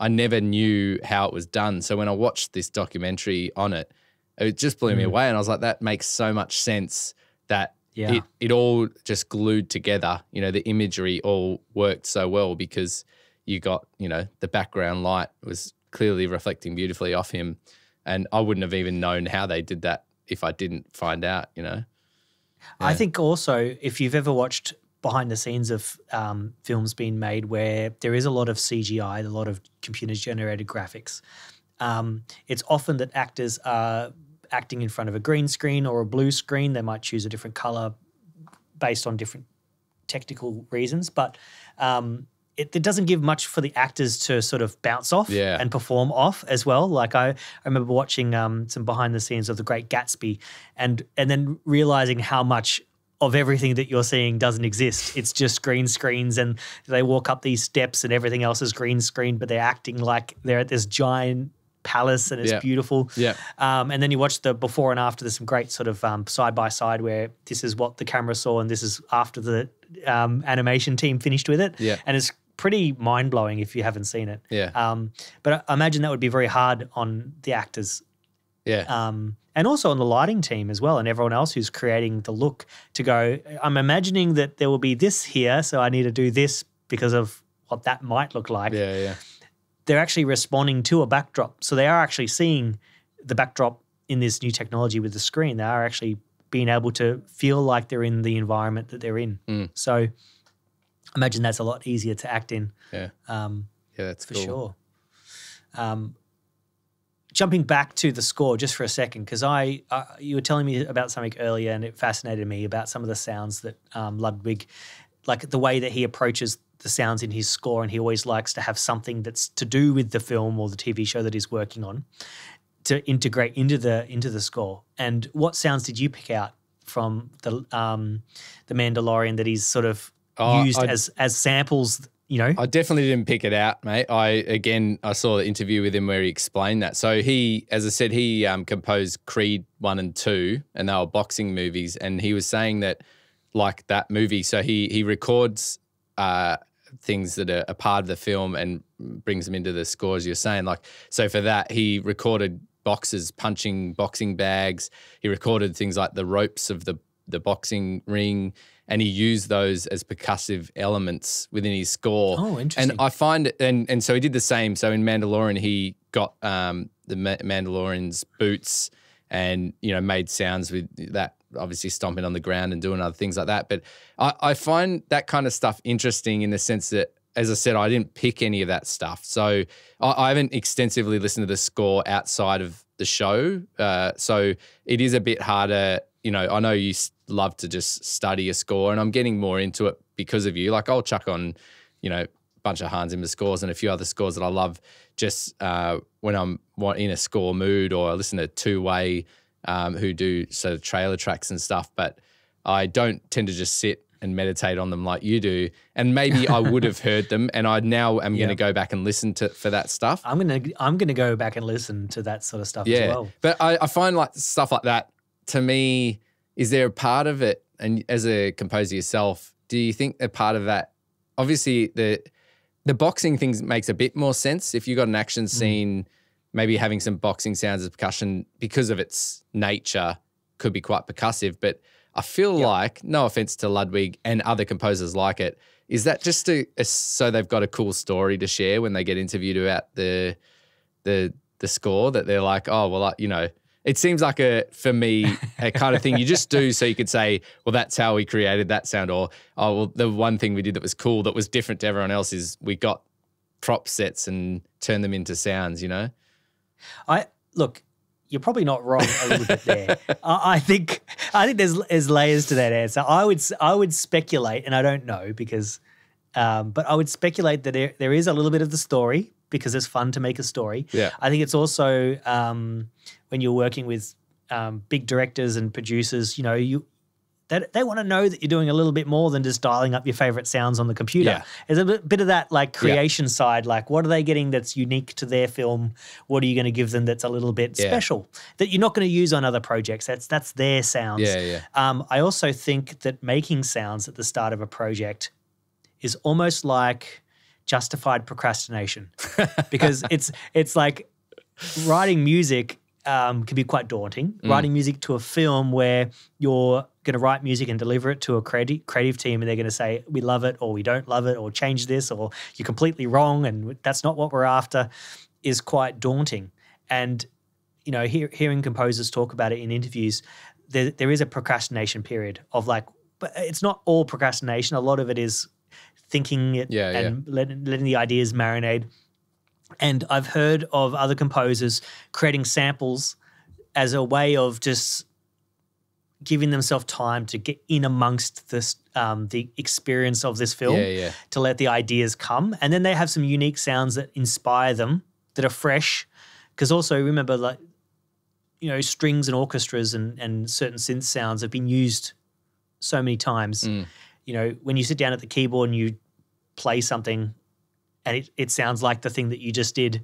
I never knew how it was done. So when I watched this documentary on it, it just blew me mm. away, and I was like, that makes so much sense. That Yeah. it it all just glued together. You know, the imagery all worked so well because you got you know the background light was clearly reflecting beautifully off him, and I wouldn't have even known how they did that if I didn't find out. You know, I think also if you've ever watched behind the scenes of um, films being made where there is a lot of CGI, a lot of computer generated graphics, um, it's often that actors are acting in front of a green screen or a blue screen. They might choose a different color based on different technical reasons, but um, it, it doesn't give much for the actors to sort of bounce off Yeah. and perform off as well. Like I, I remember watching um, some behind the scenes of The Great Gatsby, and and then realizing how much of everything that you're seeing doesn't exist. It's just green screens, and they walk up these steps, and everything else is green screen, but they're acting like they're at this giant palace and it's Yeah. beautiful. Yeah. Um, and then you watch the before and after. There's some great sort of um, side by side where this is what the camera saw and this is after the um, animation team finished with it. Yeah. And it's pretty mind blowing if you haven't seen it. Yeah. Um, but I- imagine that would be very hard on the actors yeah, um, and also on the lighting team as well, and everyone else who's creating the look to go. I'm imagining that there will be this here, so I need to do this because of what that might look like. yeah, yeah, They're actually responding to a backdrop, so they are actually seeing the backdrop in this new technology with the screen. They are actually being able to feel like they're in the environment that they're in. Mm. So, imagine that's a lot easier to act in. yeah, Um, yeah. That's for cool. sure. Um, jumping back to the score just for a second, because I uh, you were telling me about something earlier, and it fascinated me about some of the sounds that um, Ludwig, like the way that he approaches the sounds in his score, and he always likes to have something that's to do with the film or the TV show that he's working on to integrate into the into the score. And what sounds did you pick out from the um, the Mandalorian that he's sort of Used I- as as samples? You know, I definitely didn't pick it out, mate. I again, I saw the interview with him where he explained that. So he, as I said, he um, composed Creed one and two, and they were boxing movies. And he was saying that, like that movie, so he he records uh, things that are a part of the film and brings them into the score, as you're saying. Like, so for that, he recorded boxes punching boxing bags. He recorded things like the ropes of the the boxing ring, and he used those as percussive elements within his score. Oh, interesting. And I find and and so he did the same. So in Mandalorian, he got um, the Ma- Mandalorian's boots, and you know made sounds with that. Obviously, stomping on the ground and doing other things like that. But I, I find that kind of stuff interesting in the sense that, as I said, I didn't pick any of that stuff. So I, I haven't extensively listened to the score outside of the show. Uh, so it is a bit harder. You know, I know you love to just study a score, and I'm getting more into it because of you. Like I'll chuck on, you know, a bunch of Hans Zimmer scores and a few other scores that I love just uh, when I'm in a score mood, or I listen to Two Way, um, who do sort of trailer tracks and stuff. But I don't tend to just sit and meditate on them like you do. And maybe I would have heard them, and I now am Yeah. going to go back and listen to for that stuff. I'm gonna I'm gonna go back and listen to that sort of stuff as Yeah, well. but I, I find like stuff like that. To me, is there a part of it? And as a composer yourself, do you think a part of that? Obviously, the the boxing things makes a bit more sense if you've got an action mm. scene, maybe having some boxing sounds as percussion because of its nature could be quite percussive. But I feel like, no offense to Ludwig and other composers like it, is that just to, so they've got a cool story to share when they get interviewed about the the the score that they're like, oh well, I, you know, it seems like a for me a kind of thing you just do so you could say, well, that's how we created that sound, or oh well, the one thing we did that was cool that was different to everyone else is we got prop sets and turned them into sounds, you know. I look. You're probably not wrong a little bit there. I, I think I think there's there's layers to that answer. I would I would speculate, and I don't know because, um, but I would speculate that there, there is a little bit of the story because it's fun to make a story. Yeah. I think it's also um, when you're working with um, big directors and producers, you know, you they, they want to know that you're doing a little bit more than just dialing up your favorite sounds on the computer. Yeah. There's a bit, of that like creation side, like what are they getting that's unique to their film? What are you going to give them that's a little bit Yeah. special that you're not going to use on other projects? That's that's their sounds. Yeah, yeah. Um, I also think that making sounds at the start of a project is almost like justified procrastination because it's it's like writing music um, can be quite daunting. Mm. Writing music to a film where you're going to write music and deliver it to a creative creative team, and they're going to say we love it or we don't love it or change this or you're completely wrong and that's not what we're after, is quite daunting. And you know, hear, hearing composers talk about it in interviews, there, there is a procrastination period of like, but it's not all procrastination. A lot of it is thinking it Yeah, and Letting, letting the ideas marinate. And I've heard of other composers creating samples as a way of just giving themselves time to get in amongst this um, the experience of this film Yeah, yeah. to let the ideas come and then they have some unique sounds that inspire them that are fresh because also remember like you know strings and orchestras and, and certain synth sounds have been used so many times Mm. you know when you sit down at the keyboard and you play something and it, it sounds like the thing that you just did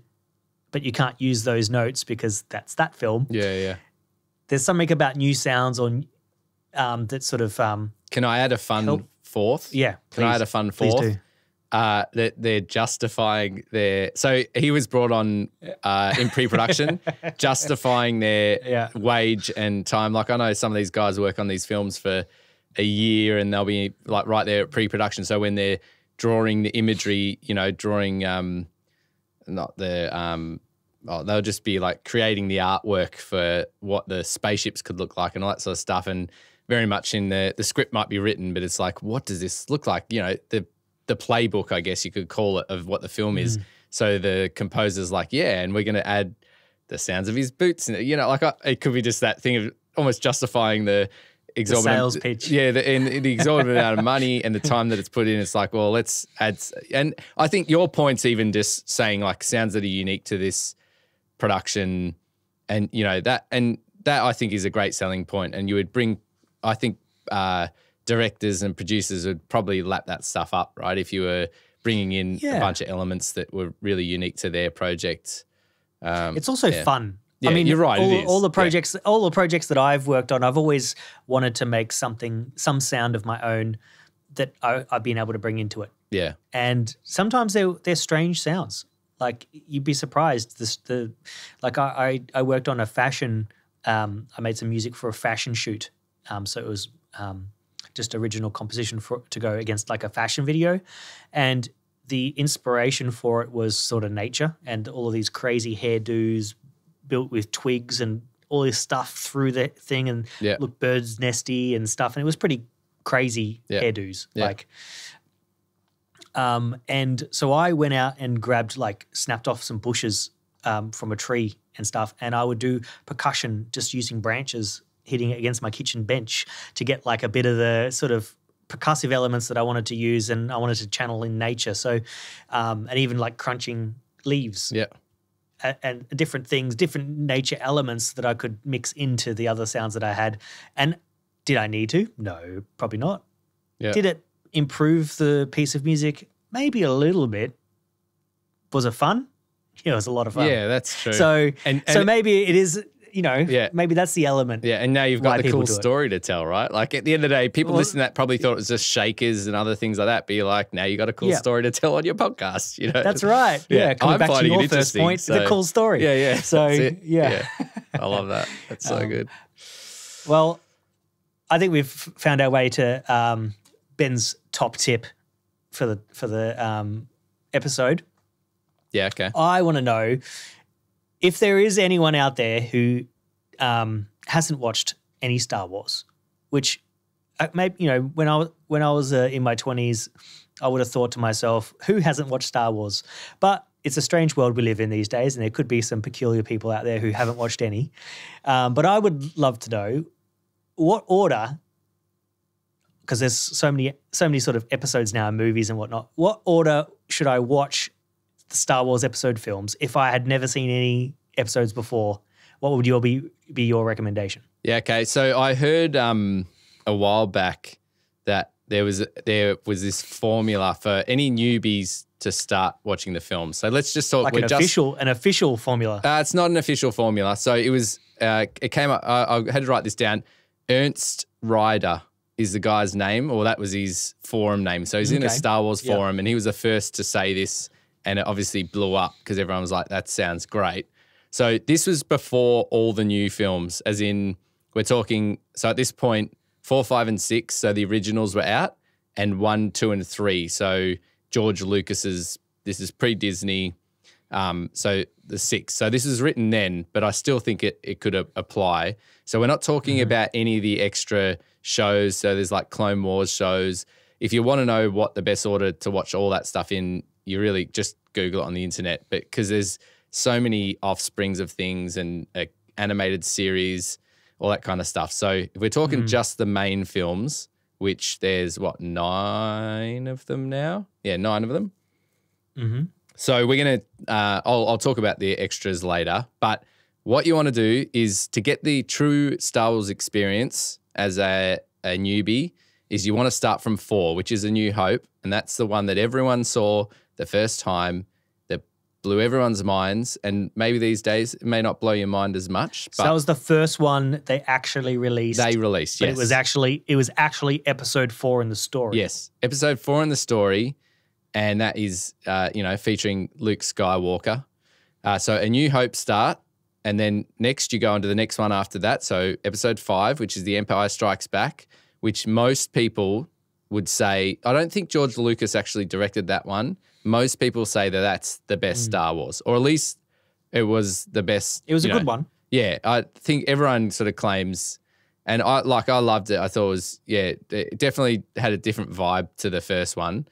but you can't use those notes because that's that film Yeah, yeah. there's something about new sounds or um, that sort of um, Can I add a fun Help. fourth? yeah Can I add a fun please fourth? do. uh, that they're justifying their. So he was brought on uh, in pre-production, justifying their Yeah. wage and time. Like I know some of these guys work on these films for a year, and they'll be like right there at pre-production. So when they're drawing the imagery, you know, drawing um, not the um. Oh, they'll just be like creating the artwork for what the spaceships could look like and all that sort of stuff. And very much in the the script might be written, but it's like, what does this look like? You know, the the playbook, I guess you could call it, of what the film is. So the composer's like, yeah, and we're going to add the sounds of his boots. And, you know, like I, it could be just that thing of almost justifying the exorbitant sales pitch. Yeah, the, and the exorbitant amount of money and the time that it's put in. It's like, well, let's add. And I think your point's even just saying like sounds that are unique to this production, and you know that, and that I think is a great selling point. And you would bring, I think. uh directors and producers would probably lap that stuff up, right? If you were bringing in a bunch of elements that were really unique to their project. Um, It's also yeah. fun. Yeah, I mean, you're right, All, is. all the Yeah. projects, all the projects that I've worked on, I've always wanted to make something, some sound of my own that I, I've been able to bring into it. yeah, And sometimes they're they're strange sounds. Like you'd be surprised. This the like I I, I worked on a fashion. Um, I made some music for a fashion shoot. Um, so it was um, just original composition for to go against like a fashion video, and the inspiration for it was sort of nature and all of these crazy hairdos built with twigs and all this stuff through the thing and Yeah. look birds nesty and stuff and it was pretty crazy Yeah. hairdos Yeah. like um, and so I went out and grabbed like snapped off some bushes um, from a tree and stuff, and I would do percussion just using branches hitting against my kitchen bench to get like a bit of the sort of percussive elements that I wanted to use and I wanted to channel in nature. So, um, and even like crunching leaves yeah, and different things, different nature elements that I could mix into the other sounds that I had. And did I need to? No, probably not. Yeah. Did it improve the piece of music? Maybe a little bit. Was it fun? Yeah, it was a lot of fun. Yeah, that's true. So, And- so maybe it is. You know, Yeah. maybe that's the element. yeah, and now you've got why the cool do it. story to tell, right? Like at the end of the day, people Well- listening to that probably thought it was just shakers and other things like that. But you're like, now you got a cool Yeah. story to tell on your podcast. You know, That's right. Yeah, Yeah, coming I'm back to finding it your first interesting, point, the so- cool story. Yeah, yeah. So that's it. yeah. I love that. That's so Um, good. Well, I think we've found our way to um, Ben's top tip for the for the um, episode. Yeah, okay. I want to know if there is anyone out there who um, hasn't watched any Star Wars, which uh, maybe you know when I was when I was uh, in my twenties, I would have thought to myself, who hasn't watched Star Wars? But it's a strange world we live in these days, and there could be some peculiar people out there who haven't watched any. Um, but I would love to know what order, because there's so many so many sort of episodes now, movies and whatnot. What order should I watch the Star Wars episode films if I had never seen any episodes before? What would your be be your recommendation? Yeah, okay. So I heard um, a while back that there was there was this formula for any newbies to start watching the film. So let's just talk. Like an just, official an official formula. Uh, it's not an official formula. So it was. Uh, it came up. I, I had to write this down. Ernst Ryder is the guy's name, or that was his forum name. So he's in a Star Wars Yeah. forum, and he was the first to say this, and it obviously blew up because everyone was like, "That sounds great." So this was before all the new films, as in we're talking. So at this point, four, five, and six. So the originals were out, and one, two, and three. So George Lucas's. This is pre Disney. Um, so the six. So this is written then, but I still think it it could apply. So we're not talking about any of the extra shows. So there's like Clone Wars shows. If you want to know what the best order to watch all that stuff in, you really just Google it on the internet. But because there's so many offsprings of things and uh, animated series, all that kind of stuff. So if we're talking just the main films, which there's what nine of them now? Yeah, nine of them. hmm So we're gonna. Uh, I'll, I'll talk about the extras later. But what you want to do is to get the true Star Wars experience as a, a newbie. Is you want to start from four, which is A New Hope, and that's the one that everyone saw the first time. That blew everyone's minds, and maybe these days it may not blow your mind as much. So that was the first one they actually released. they released. but yes. it was actually it was actually episode four in the story. Yes, episode four in the story, and that is uh, you know featuring Luke Skywalker. Uh, so a New Hope start, and then next you go into the next one after that. So episode five, which is the Empire Strikes Back, which most people would say. I don't think George Lucas actually directed that one. Most people say that that's the best mm. Star Wars, or at least it was the best. It was a you good one. yeah, I think everyone sort of claims, and I like I loved it. I thought it was yeah, it definitely had a different vibe to the first one.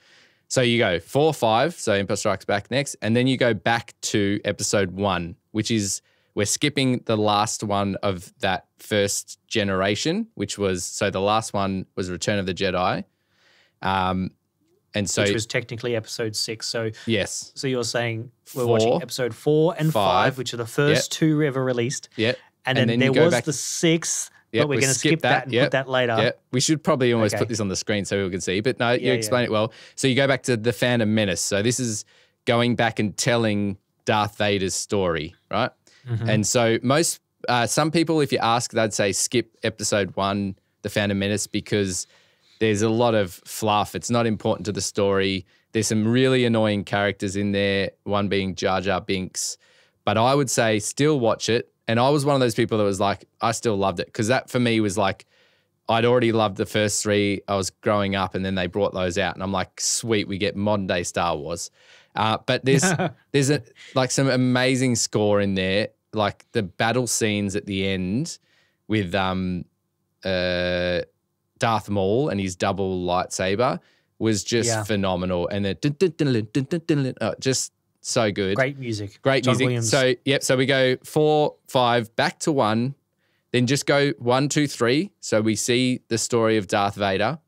So you go four, five, so Empire Strikes Back next, and then you go back to episode one, which is we're skipping the last one of that first generation, which was so the last one was Return of the Jedi, um, and so which was technically episode six. So yes, so you're saying we're Four, watching episode four and five, five, which are the first two ever released. yeah, And And then, then there was back- the sixth, Yep, but we're going to skip skip that, and yep, put that later. Yeah, we should probably almost Okay. put this on the screen so people can see. But no, you Yeah, explain yeah. it well. So you go back to the Phantom Menace. So this is going back and telling Darth Vader's story, right? Mm-hmm. And so most, uh, some people, if you ask, they'd say skip episode one, the Phantom Menace, because there's a lot of fluff. It's not important to the story. There's some really annoying characters in there. One being Jar Jar Binks, but I would say still watch it. And I was one of those people that was like, I still loved it because that for me was like, I'd already loved the first three. I was growing up, and then they brought those out, and I'm like, sweet, we get modern day Star Wars. Uh, but there's there's a, like some amazing score in there, like the battle scenes at the end with um, uh, Darth Maul and his double lightsaber was just yeah. phenomenal. And then oh, uh, just so good. Great music. Great John music. Williams. So, yep. So we go four, five, back to one, then just go one, two, three. So we see the story of Darth Vader.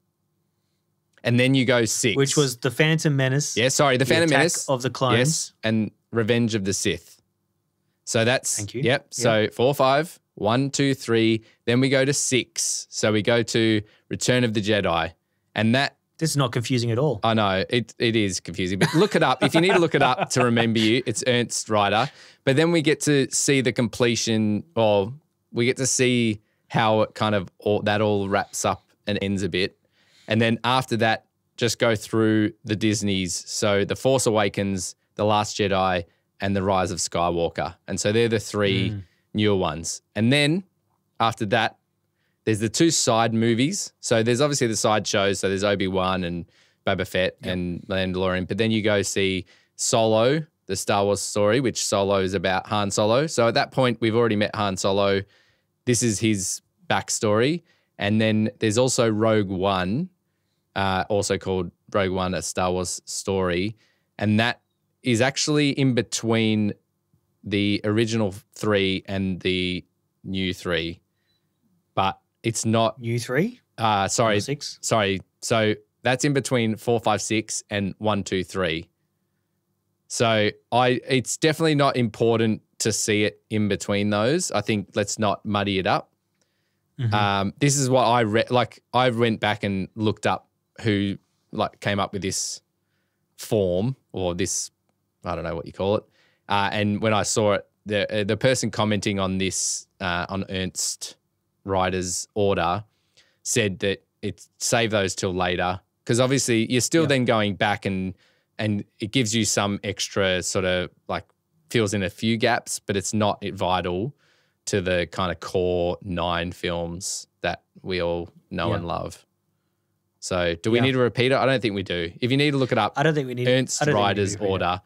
And then you go six. Which was The Phantom Menace. Yeah, sorry, The, the Phantom Menace. of the Clones. Yes, and Revenge of the Sith. So that's. Thank you. Yep. yep. So four, five, one, two, three. Then we go to six. So we go to Return of the Jedi, and that This is not confusing at all. I know it it is confusing, but look it up if you need to look it up to remember you. It's Ernst Ryder, but then we get to see the completion, or we get to see how it kind of all, that all wraps up and ends a bit, and then after that, just go through the Disney's. So the Force Awakens, the Last Jedi, and the Rise of Skywalker, and so they're the three hmm. newer ones, and then after that, there's the two side movies. So there's obviously the side shows. So there's Obi Wan and Boba Fett and Mandalorian. But then you go see Solo, the Star Wars story, which Solo is about Han Solo. So at that point, we've already met Han Solo. This is his backstory. And then there's also Rogue One, uh, also called Rogue One, a Star Wars story. And that is actually in between the original three and the new three. But it's not New three, uh, sorry, six. sorry. So that's in between four, five, six, and one, two, three. So I, it's definitely not important to see it in between those. I think let's not muddy it up. Mhm. Um, this is what I read. Like I went back and looked up who like came up with this form or this, I don't know what you call it. Uh, and when I saw it, the uh, the person commenting on this uh, on Ernst Ryder's order said that it's save those till later because obviously you're still Yeah. then going back and and it gives you some extra sort of like fills in a few gaps, but it's not vital to the kind of core nine films that we all know Yeah. and love. So, do we Yeah. need to repeat it? I don't think we do. If you need to look it up, I don't think we need Ernst I don't think we need Ryder's to order.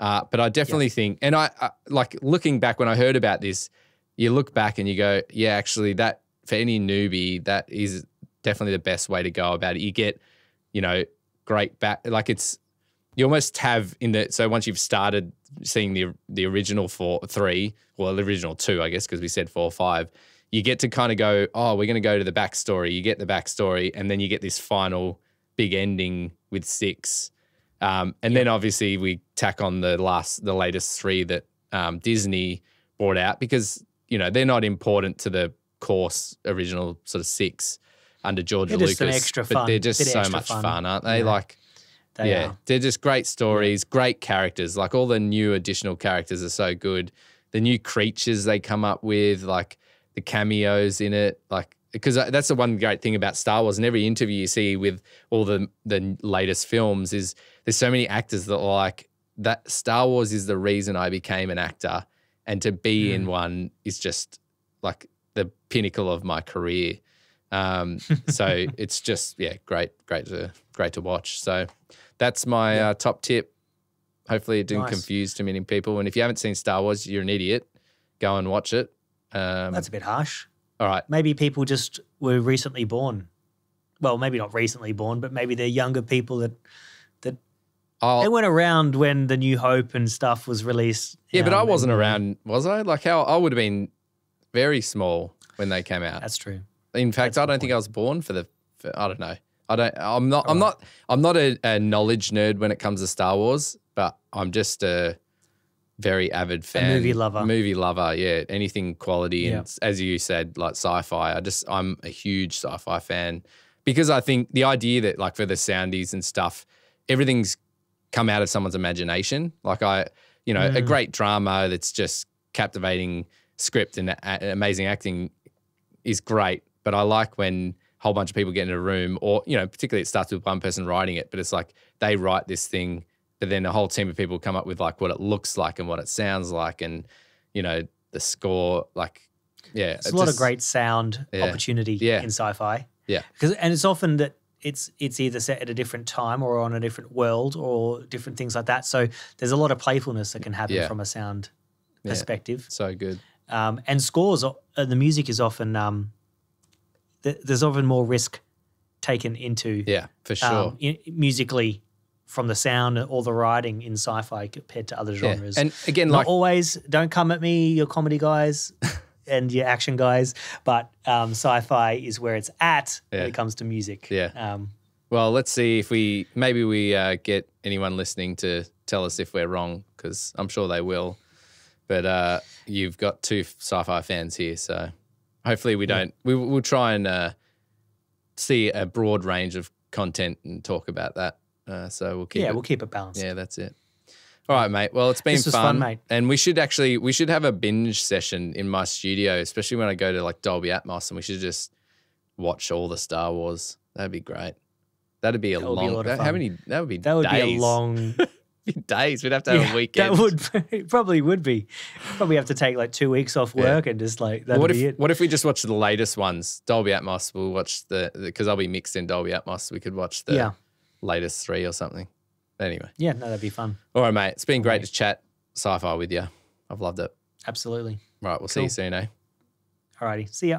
Uh, but I definitely think, and I, I like looking back when I heard about this, you look back and you go, yeah, actually, that for any newbie, that is definitely the best way to go about it. You get, you know, great back, like it's, you almost have in the, so once you've started seeing the the original four, three, well, the original two, I guess, because we said four, five, you get to kind of go, oh, we're going to go to the backstory. You get the backstory, and then you get this final big ending with six. Um, and then obviously we tack on the last, the latest three that um, Disney brought out because you know they're not important to the course original sort of six under George They're Lucas, extra but they're just so much fun. fun, aren't they? Yeah. Like, They yeah, are. they're just great stories, great characters. Like all the new additional characters are so good. The new creatures they come up with, like the cameos in it, like because uh, that's the one great thing about Star Wars. And every interview you see with all the the latest films is there's so many actors that are like that. Star Wars is the reason I became an actor, and to be in mm. one is just like the pinnacle of my career. Um, so it's just yeah, great, great to great to watch. So that's my Yeah. uh, top tip. Hopefully, it didn't Nice. confuse too many people. And if you haven't seen Star Wars, you're an idiot. Go and watch it. Um, That's a bit harsh. all right. Maybe people just were recently born. Well, maybe not recently born, but maybe they're younger people that that I'll, went around when the New Hope and stuff was released. yeah, but I wasn't around, was I? Like how I would have been very small when they came out. That's true. In fact, that's a I don't think I was born for the. For, I don't know. I don't. I'm not. I'm All not. I'm not a, a knowledge nerd when it comes to Star Wars, but I'm just a very avid fan. movie lover. Movie lover. Yeah. Anything quality Yeah. and as you said, like sci-fi. I just. I'm a huge sci-fi fan because I think the idea that like for the soundies and stuff, everything's come out of someone's imagination. Like I, you know, a Mm. great drama that's just captivating script and a- amazing acting is great, but I like when a whole bunch of people get in a room, or you know, particularly it starts with one person writing it, but it's like they write this thing, but then a whole team of people come up with like what it looks like and what it sounds like, and you know, the score, like, yeah, It's it a lot of great sound Yeah. opportunity Yeah. in sci-fi. Yeah. because and it's often that it's it's either set at a different time or on a different world or different things like that. So there's a lot of playfulness that can happen Yeah. from a sound perspective. so good. Um, and scores, uh, the music is often um, th- there's often more risk taken into Yeah, for sure. um, i- musically from the sound or the writing in sci-fi compared to other yeah. genres. And again, Not like, always. Don't come at me, your comedy guys and your action guys. But um, sci-fi is where it's at Yeah. when it comes to music. Yeah. Um, well, let's see if we maybe we uh, get anyone listening to tell us if we're wrong, because I'm sure they will. But uh, you've got two sci-fi fans here, so hopefully we don't. We, we'll try and uh, see a broad range of content and talk about that. Uh, so we'll keep yeah, it. we'll keep it balanced. yeah, that's it. All right, mate. Well, it's been fun, fun, mate. And we should actually we should have a binge session in my studio, especially when I go to like Dolby Atmos, and we should just watch all the Star Wars. That'd be great. That'd be a That would be a long. that- how many? That would be. That would days. be a long. Be days. We'd have to have Yeah, a weekend. That would it probably would be. Probably have to take like two weeks off Yeah. work and just like that'd what be if it. what if we just watch the latest ones? Dolby Atmos. We'll watch the because I'll be mixed in Dolby Atmos. We could watch the Yeah, latest three or something. Anyway, yeah, no, that'd be fun. all right, mate. It's been great to chat sci-fi with you. I've loved it. Absolutely. Right, we'll see you soon, eh? Alrighty, see ya.